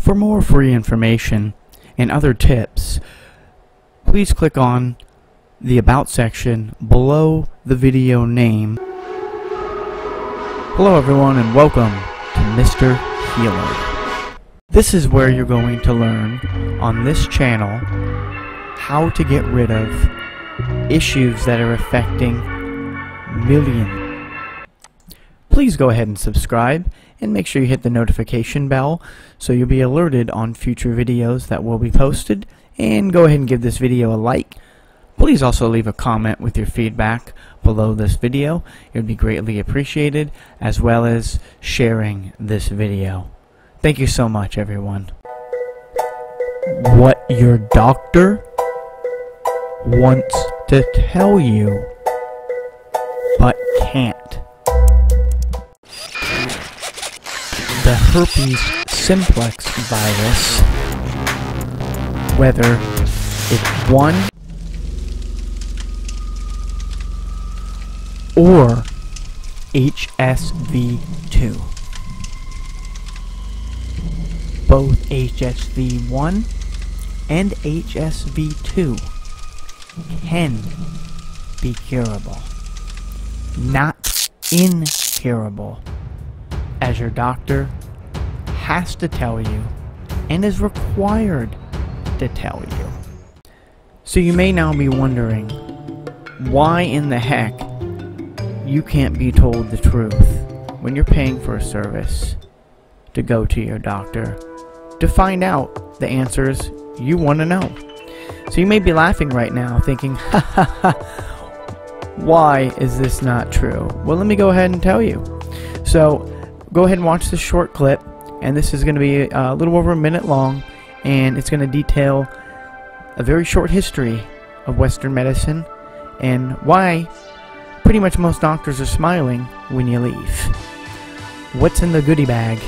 For more free information and other tips, please click on the About section below the video name. Hello everyone and welcome to Mr. Healer. This is where you're going to learn on this channel how to get rid of issues that are affecting millions please go ahead and subscribe and make sure you hit the notification bell so you'll be alerted on future videos that will be posted. And go ahead and give this video a like. Please also leave a comment with your feedback below this video. It would be greatly appreciated as well as sharing this video. Thank you so much everyone. What your doctor wants to tell you but can't the herpes simplex virus, whether it's one or HSV2. Both HSV1 and HSV2 can be curable, not incurable as your doctor has to tell you and is required to tell you. So you may now be wondering why in the heck you can't be told the truth when you're paying for a service to go to your doctor to find out the answers you want to know. So you may be laughing right now thinking, ha ha ha, why is this not true? Well, let me go ahead and tell you. So, go ahead and watch this short clip and this is going to be uh, a little over a minute long and it's going to detail a very short history of Western medicine and why pretty much most doctors are smiling when you leave. What's in the goodie bag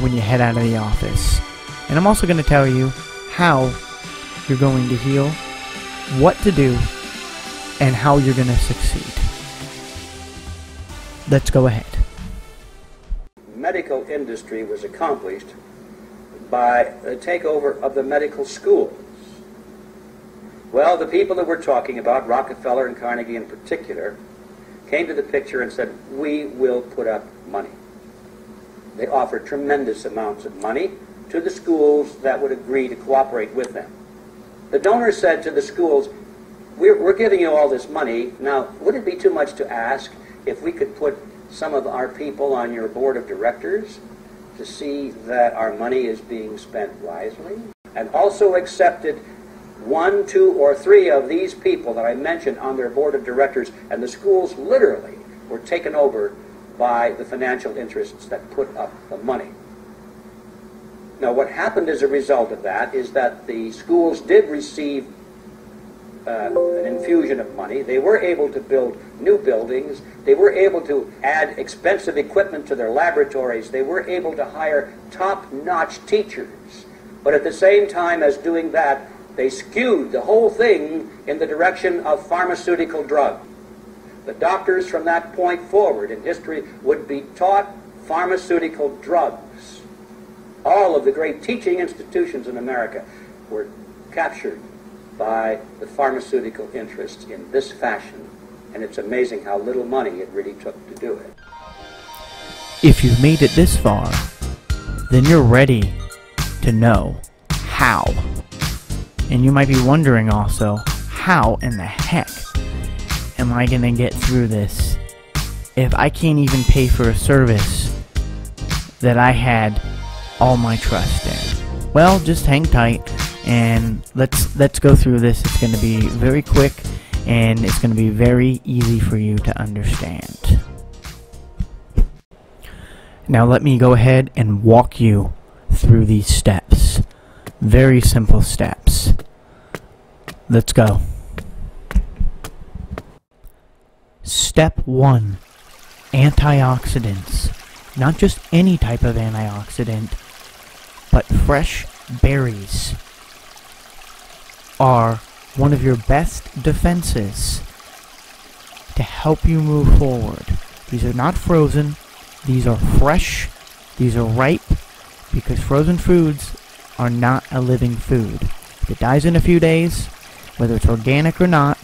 when you head out of the office. And I'm also going to tell you how you're going to heal, what to do, and how you're going to succeed. Let's go ahead medical industry was accomplished by the takeover of the medical schools. Well, the people that we're talking about, Rockefeller and Carnegie in particular, came to the picture and said, we will put up money. They offered tremendous amounts of money to the schools that would agree to cooperate with them. The donors said to the schools, we're, we're giving you all this money. Now, would it be too much to ask if we could put some of our people on your board of directors to see that our money is being spent wisely, and also accepted one, two, or three of these people that I mentioned on their board of directors, and the schools literally were taken over by the financial interests that put up the money. Now, what happened as a result of that is that the schools did receive uh, an infusion of money. They were able to build new buildings. They were able to add expensive equipment to their laboratories. They were able to hire top-notch teachers. But at the same time as doing that, they skewed the whole thing in the direction of pharmaceutical drugs. The doctors from that point forward in history would be taught pharmaceutical drugs. All of the great teaching institutions in America were captured by the pharmaceutical interests in this fashion. And it's amazing how little money it really took to do it. If you've made it this far, then you're ready to know how. And you might be wondering also, how in the heck am I going to get through this if I can't even pay for a service that I had all my trust in? Well, just hang tight and let's let's go through this. It's going to be very quick and it's going to be very easy for you to understand. Now let me go ahead and walk you through these steps. Very simple steps. Let's go. Step 1. Antioxidants. Not just any type of antioxidant, but fresh berries are one of your best defenses to help you move forward. These are not frozen, these are fresh, these are ripe, because frozen foods are not a living food. If it dies in a few days, whether it's organic or not,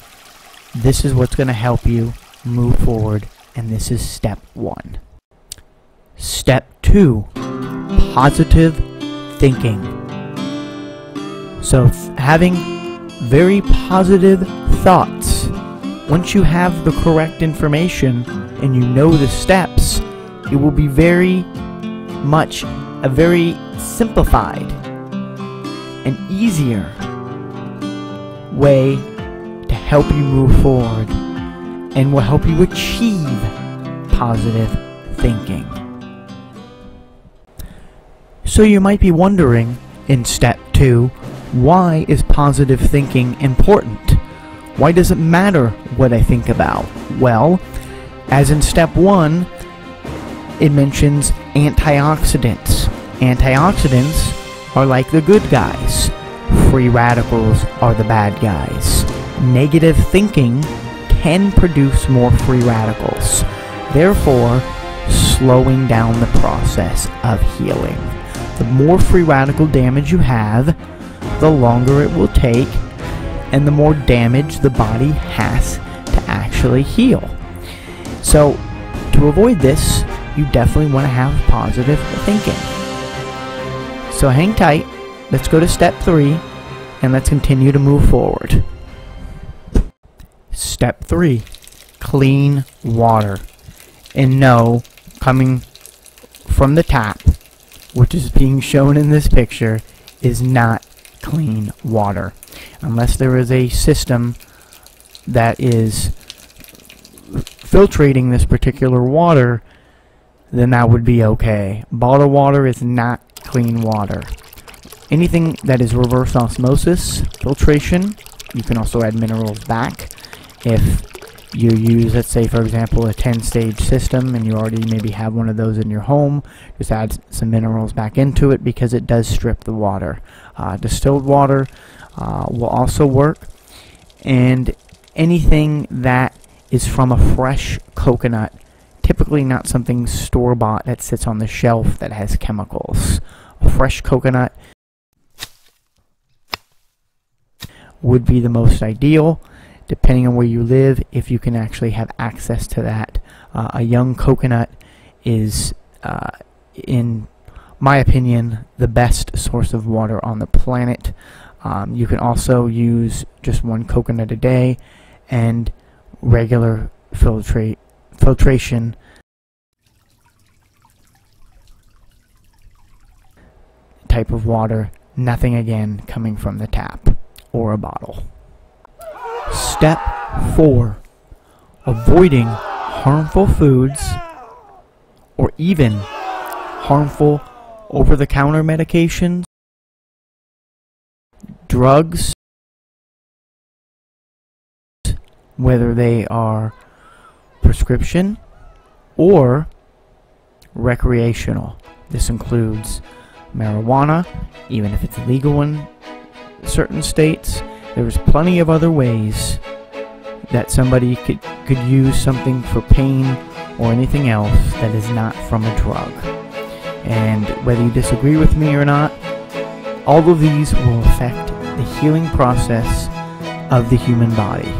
this is what's going to help you move forward, and this is step one. Step two positive thinking. So, having very positive thoughts. Once you have the correct information and you know the steps, it will be very much a very simplified and easier way to help you move forward and will help you achieve positive thinking. So you might be wondering in step 2, why is positive thinking important? Why does it matter what I think about? Well, as in step 1, it mentions antioxidants. Antioxidants are like the good guys. Free radicals are the bad guys. Negative thinking can produce more free radicals, therefore slowing down the process of healing. The more free radical damage you have, the longer it will take, and the more damage the body has to actually heal. So, to avoid this, you definitely want to have positive thinking. So, hang tight. Let's go to step three, and let's continue to move forward. Step three clean water. And no, coming from the tap which is being shown in this picture, is not clean water. Unless there is a system that is filtrating this particular water, then that would be okay. Bottled water is not clean water. Anything that is reverse osmosis, filtration, you can also add minerals back. If you use, let's say, for example, a 10-stage system and you already maybe have one of those in your home, just add some minerals back into it because it does strip the water. Uh, distilled water uh, will also work. And anything that is from a fresh coconut, typically not something store-bought that sits on the shelf that has chemicals. A fresh coconut would be the most ideal depending on where you live, if you can actually have access to that. Uh, a young coconut is, uh, in my opinion, the best source of water on the planet. Um, you can also use just one coconut a day and regular filtrate filtration type of water, nothing again coming from the tap or a bottle. Step 4. Avoiding harmful foods or even harmful over-the-counter medications, drugs, whether they are prescription or recreational. This includes marijuana, even if it's legal in certain states, there's plenty of other ways that somebody could, could use something for pain or anything else that is not from a drug. And whether you disagree with me or not, all of these will affect the healing process of the human body.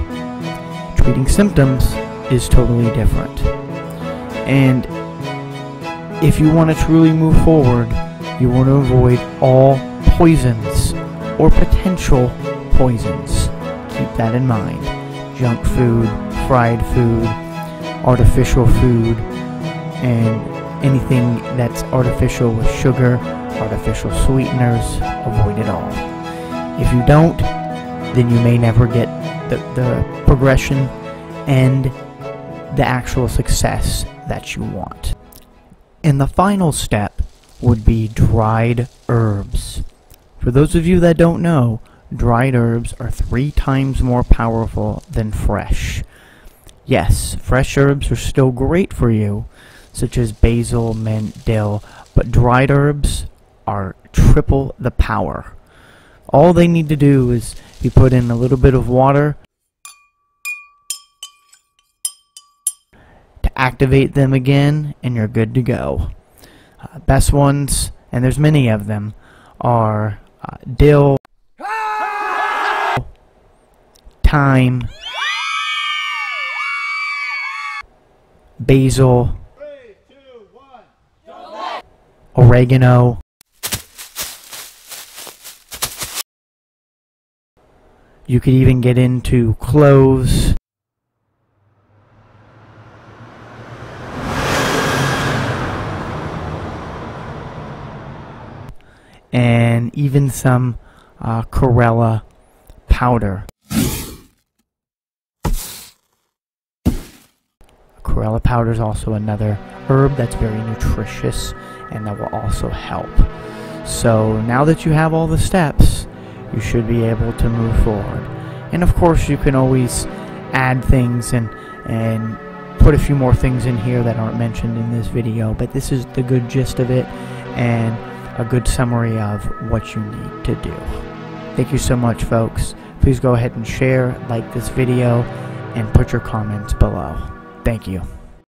Treating symptoms is totally different. And if you want to truly move forward, you want to avoid all poisons or potential poisons. Keep that in mind. Junk food, fried food, artificial food, and anything that's artificial with sugar, artificial sweeteners, avoid it all. If you don't, then you may never get the, the progression and the actual success that you want. And the final step would be dried herbs. For those of you that don't know, dried herbs are three times more powerful than fresh. Yes, fresh herbs are still great for you, such as basil, mint, dill, but dried herbs are triple the power. All they need to do is you put in a little bit of water to activate them again, and you're good to go. Uh, best ones and there's many of them, are uh, dill, thyme, basil, oregano, you could even get into cloves, and even some uh, chlorella powder. Chlorella powder is also another herb that's very nutritious and that will also help. So now that you have all the steps, you should be able to move forward. And of course, you can always add things and and put a few more things in here that aren't mentioned in this video, but this is the good gist of it and a good summary of what you need to do. Thank you so much, folks. Please go ahead and share, like this video, and put your comments below. Thank you.